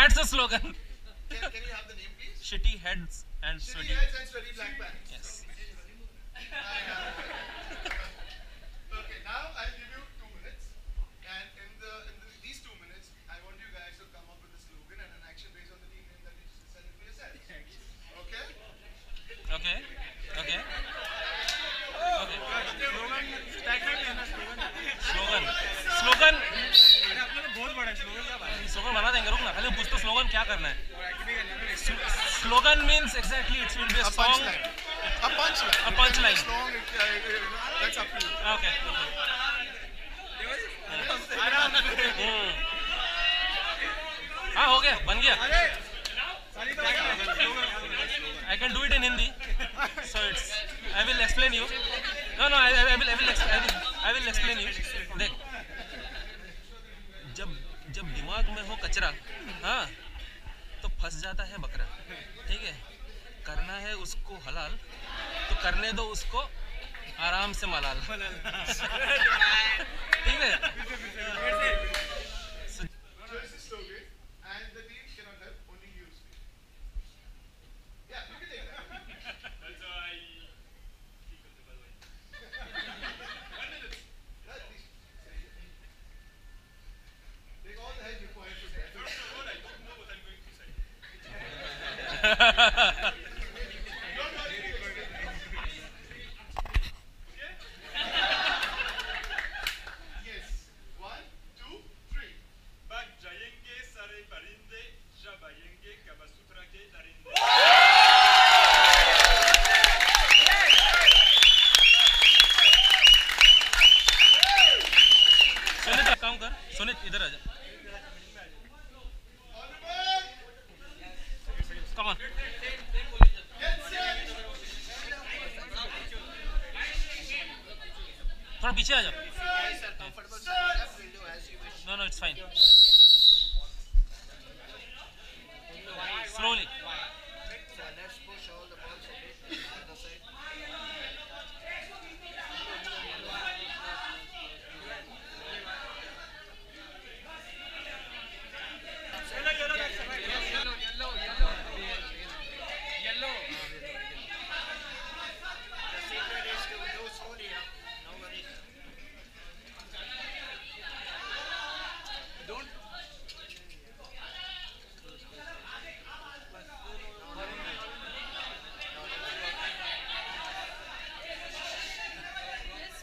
That's the slogan. Can, can you have the name, please? Shitty heads and Shitty sweaty. Heads and sweaty black pants. Yes. क्या करना है? Slogan means exactly it's will be a okay हाँ हो गया बन गया। I can do it in Hindi so it's I will explain you no no I will I will I will explain you देख जब जब दिमाग में हो कचरा हाँ फंस जाता है बकरा। ठीक है? करना है उसको हलाल तो करने दो उसको आराम से मलाल। ठीक है?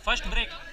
falschen Dreck.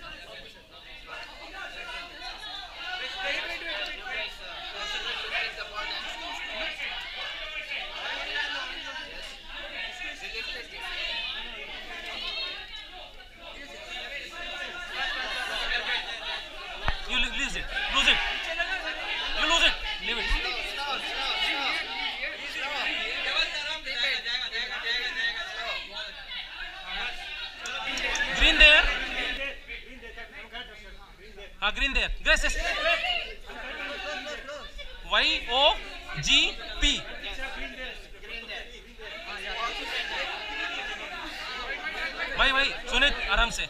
भाई भाई सुनित आराम से।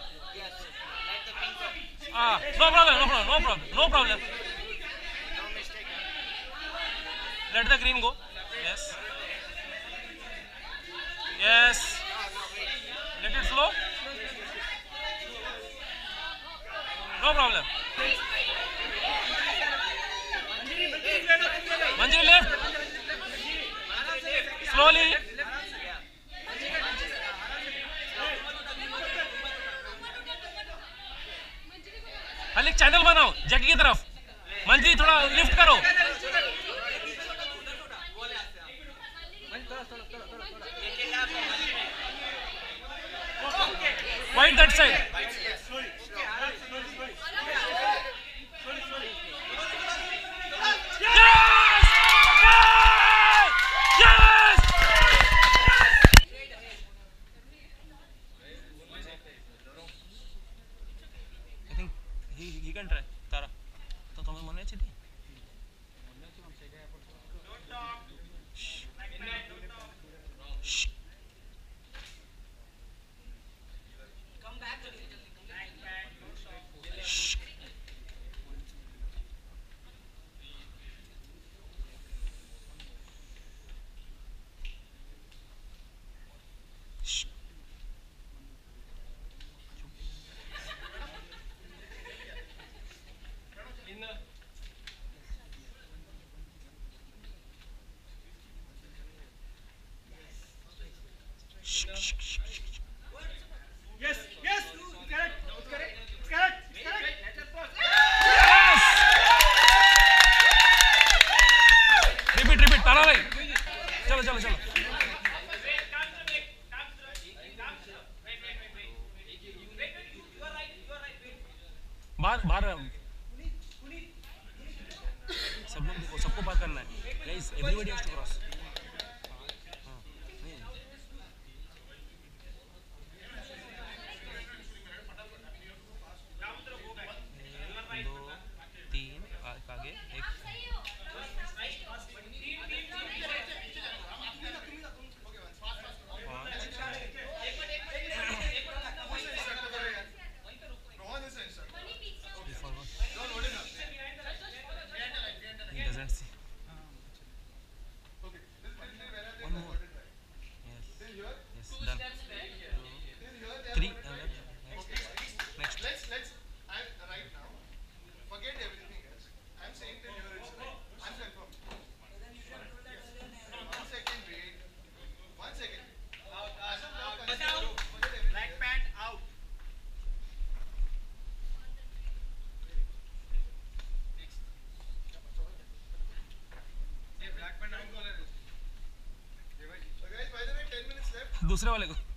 हाँ no problem no problem no problem no problem let the green go yes yes let it slow no problem Manjari left slowly Ali channel बनाओ जगह की तरफ़। मंजी थोड़ा लिफ्ट करो। वाइट दट साइड दूसरे वाले को।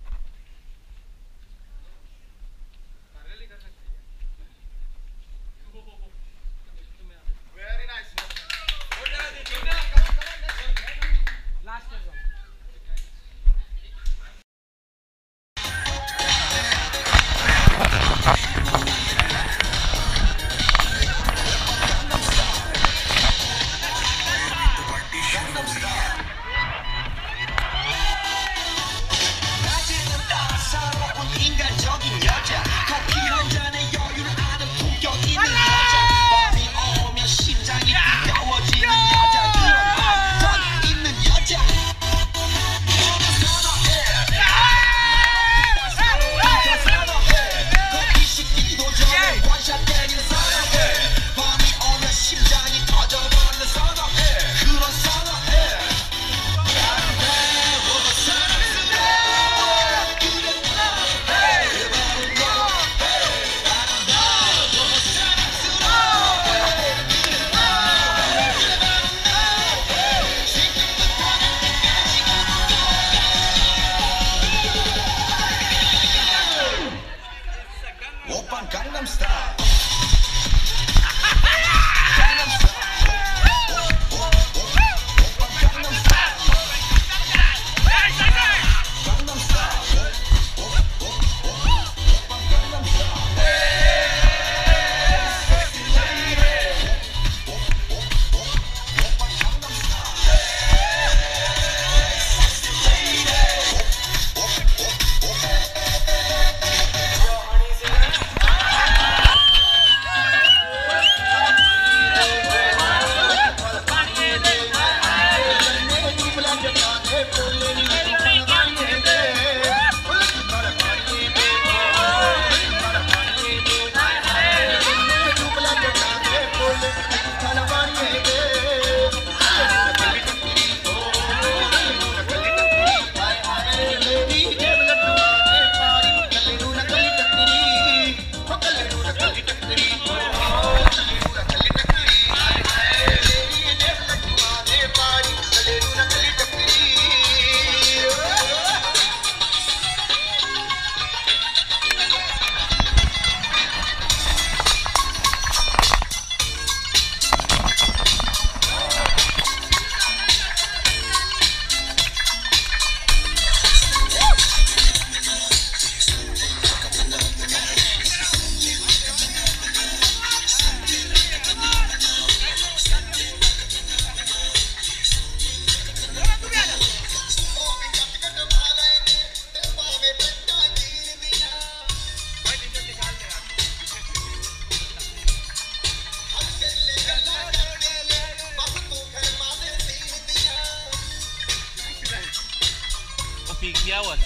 यावर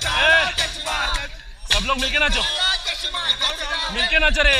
हुआ सब लोग मिलके नाचो। मिलके नाचो रे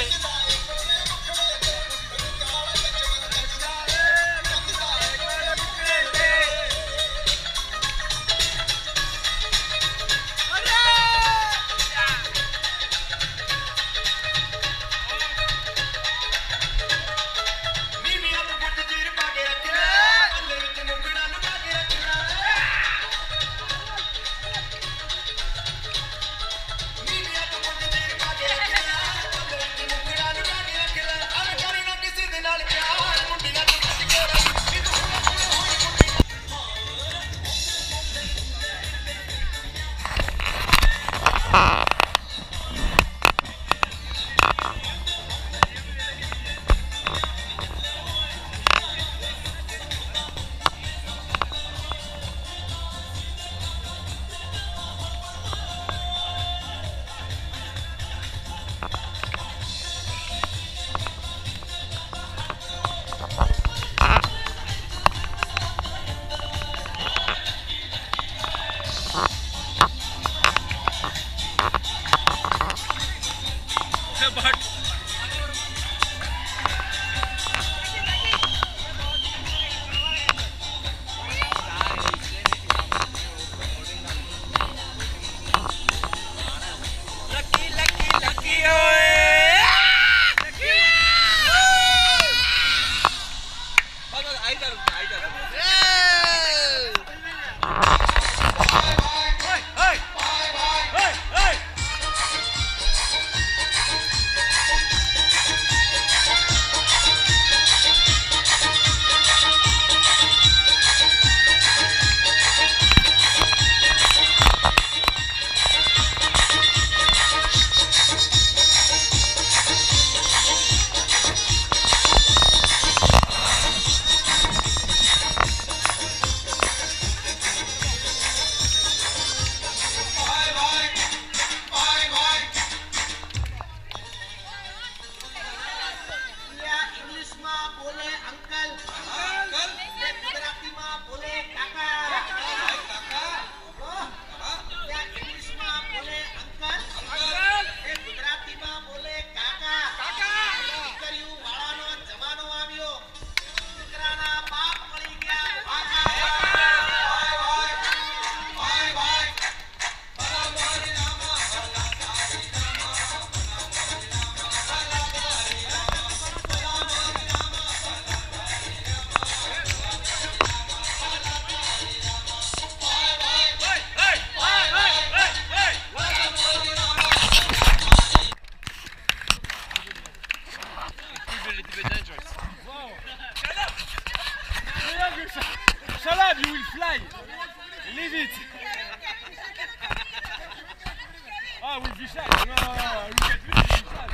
Ah, with Vishal. No, no, no. Look at me, Vishal.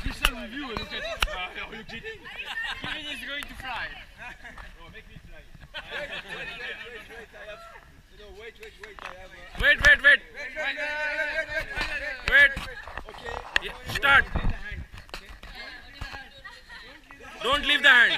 Vishal with you. Look at. Uh, are you kidding? Kevin is going to fly. oh, make me fly. Wait, wait, wait, wait, wait. I have. No, wait, wait, wait. I have. Uh, wait wait wait wait okay. Yeah, start don't leave the hand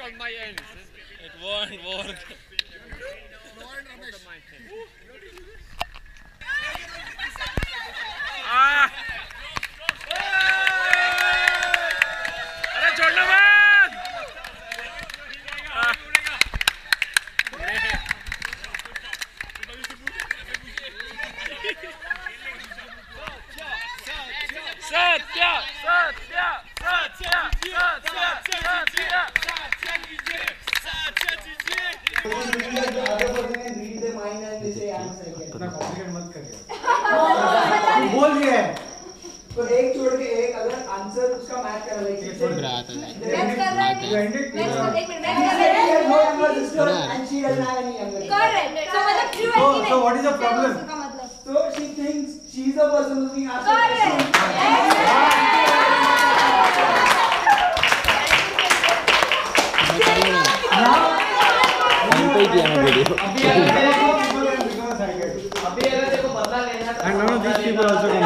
Walk on my end. it won't work thinks she's the person who's being asked. the correct question. And none of these people also can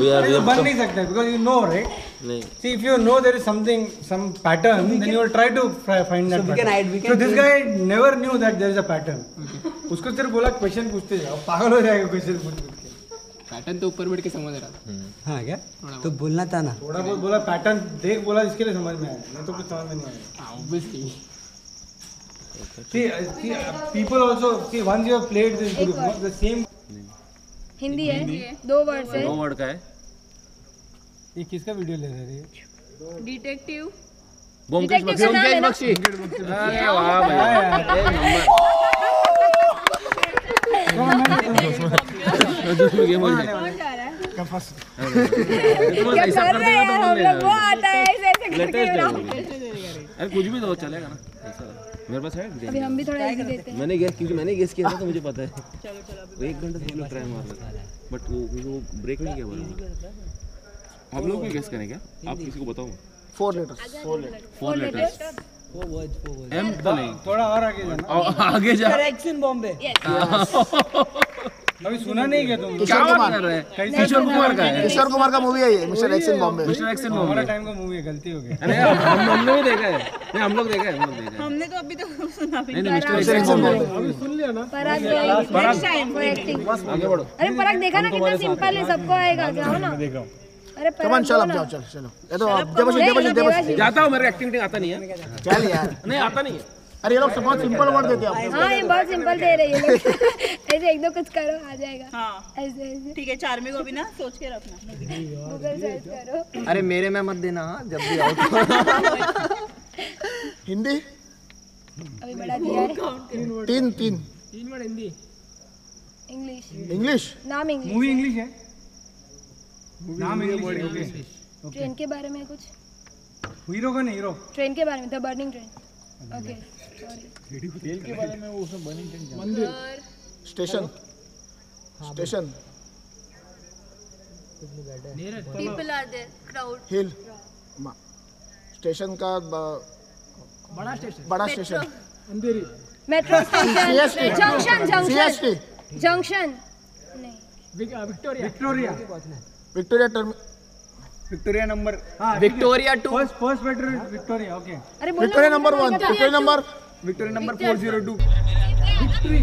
ये बन नहीं सकता because you know right नहीं see if you know there is something some pattern then you will try to fi- find that we pattern can hide, we can so this do- guy never knew that there is a pattern उसको सिर्फ़ बोला question पूछते जाओ। पागल हो जाएगा question पूछ पूछ के पैटर्न तो ऊपर बैठ के समझ रहा हाँ क्या? तो बोलना था ना। थोड़ा बहुत बोला पैटर्न देख बोला इसके लिए समझ में आया। नहीं तो कुछ समझ में नहीं आया। हाँ obviously see, see people also see once you have played this group the same Hindi है। दो वर्ड से दो वर्ड का है। ये किसका वीडियो ले रहे थे डिटेक्टिव बोमकेश का नाम है अरे वाह भाई। अरे कुछ भी दो चलेगा ना मेरे पास है अभी हम भी थोड़ा इजी देते हैं मैंने गेस क्योंकि मैंने गेस किया था तो मुझे पता है? चलो चलो एक घंटे से लोग ट्राई मार रहे थे बट वो वो ब्रेक नहीं किया बराबर हम लोग भी गेस करें क्या? आप किसी को बताओ। Four letters four letters M तो नहीं थोड़ा और आगे जाना। आगे जा। करेक्शन बॉम्बे अभी सुना नहीं क्या तुम क्या बात कर रहे हैं? किशोर कुमार का है। किशोर कुमार का मूवी है ये Mr X in Bombay Mr action Bombay हमारा टाइम का मूवी है गलती हो गई। अरे हम हम लोग भी देखा है। नहीं हम लोग देखा है हम लोग देखा है। हमने तो अभी तो सुना भी नहीं नहीं मिस्टर एक्शन बॉम्बे बॉम्बे सुन लिया ना। Parag next time for acting आगे बढ़ो अरे पराग देखा ना कितना सिंपल है सबको आएगा जाओ ना? देख कमान चल अब जाओ चल चलो। ये तो अब देवशी देवशी देवशी जाता हूँ मेरे एक्टिंग आता नहीं है। चल यार। नहीं आता नहीं है। अरे ये लोग बहुत सिंपल वर्ड देते हैं हाँ ये बहुत सिंपल दे रही है। लोग ऐसे एक दो कुछ करो आ जाएगा। हाँ। ऐसे ऐसे। ठीक है चार में को भी ना सोच के रखना। गूगल सर्च करो। अरे मेरे में मत देना हाँ, जब भी आओ हिंदी? अभी बड़ा दिया है। तीन तीन। तीन वर्ड हिंदी। इंग्लिश इंग्लिश नाम इंग्लिश मूवी इंग्लिश है। नाम इंग्लिश ओके ट्रेन के बारे में कुछ? हीरो का नहीं हीरो ट्रेन के बारे में the burning train okay station station people are there crowd hill station का ब- बड़ा station metro station junction junction junction नहीं। Victoria Victoria term Victoria number हाँ Victoria two first first better Victoria okay अरे Victoria number one Victoria number Victoria number four zero two victory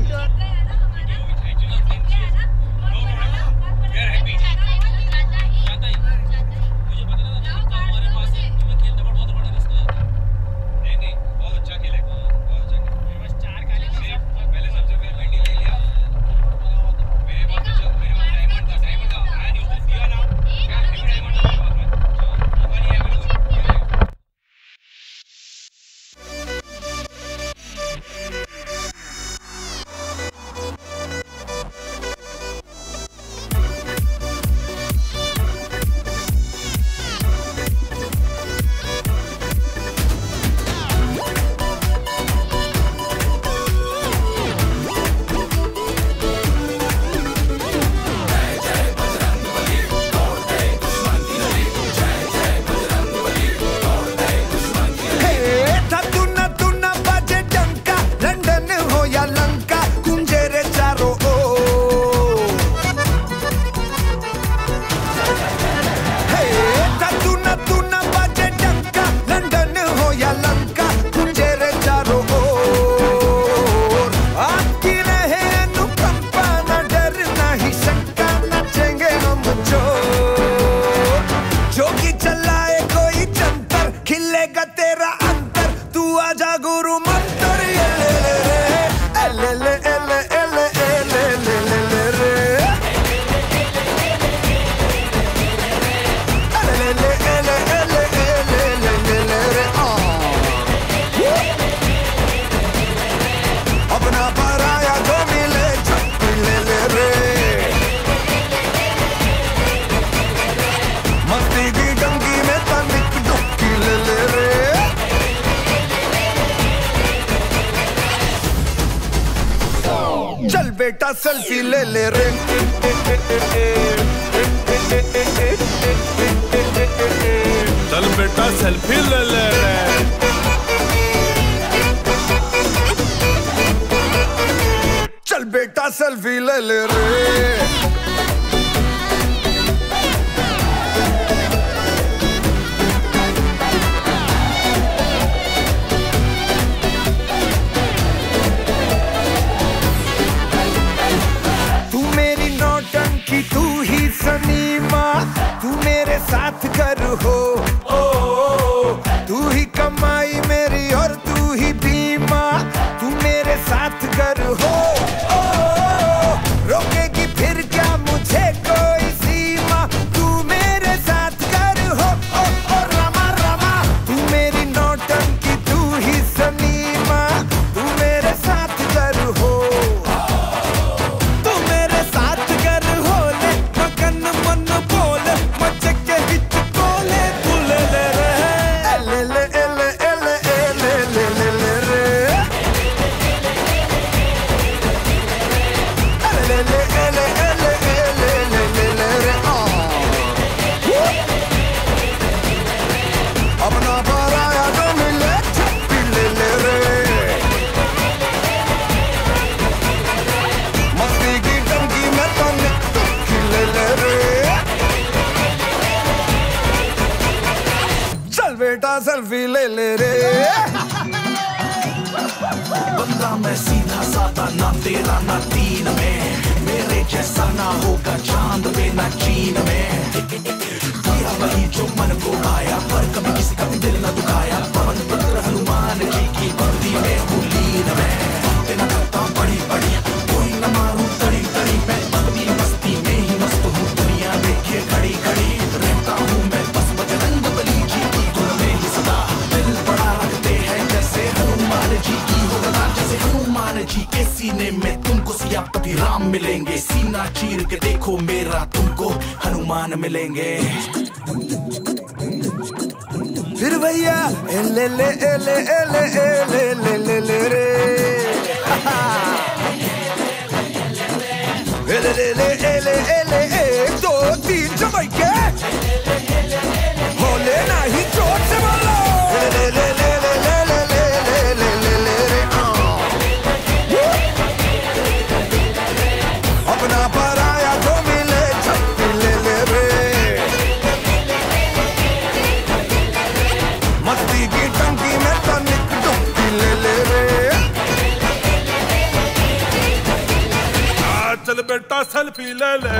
के सीने में तुमको सियापति राम मिलेंगे। सीना चीर के देखो मेरा तुमको, हनुमान मिलेंगे। फिर भैया ले ले ले ले ले ले ले ले ले ले ले ले ले ले ले ले ले ले एक दो, तीन ले ले सेल्फी ले ले